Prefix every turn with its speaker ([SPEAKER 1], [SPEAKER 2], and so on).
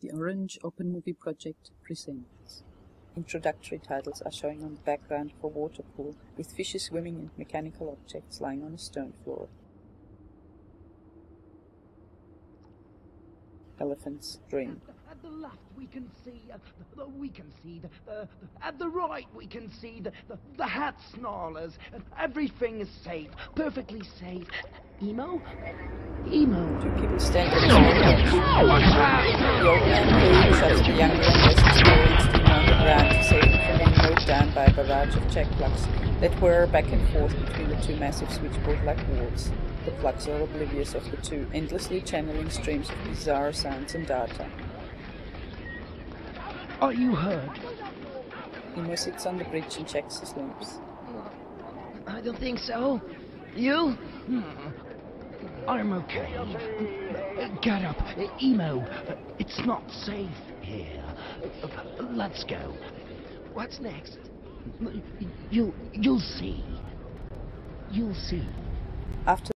[SPEAKER 1] The Orange Open Movie Project presents.
[SPEAKER 2] Introductory titles are showing on the background of a water pool with fishes swimming and mechanical objects lying on a stone floor. Elephants Dream.
[SPEAKER 3] At the left we can see, uh, the, we can see, the, the, at the right we can see the, the, the head snarlers. Everything is safe, perfectly safe. Emo? Emo.
[SPEAKER 2] Two people stand at a corner. The old man who shoves the younger and less experienced on the ground to save from being mowed down by a barrage of check plugs that whir back and forth between the two massive switchboard-like walls. The plugs are oblivious of the two, endlessly channeling streams of bizarre sounds and data.
[SPEAKER 3] Are you hurt?
[SPEAKER 2] Emo sits on the bridge and checks his limbs.
[SPEAKER 3] I don't think so. You? Hmm. I'm okay. Get up. Emo, it's not safe here. Let's go. What's next? You, you'll see. You'll see.
[SPEAKER 2] After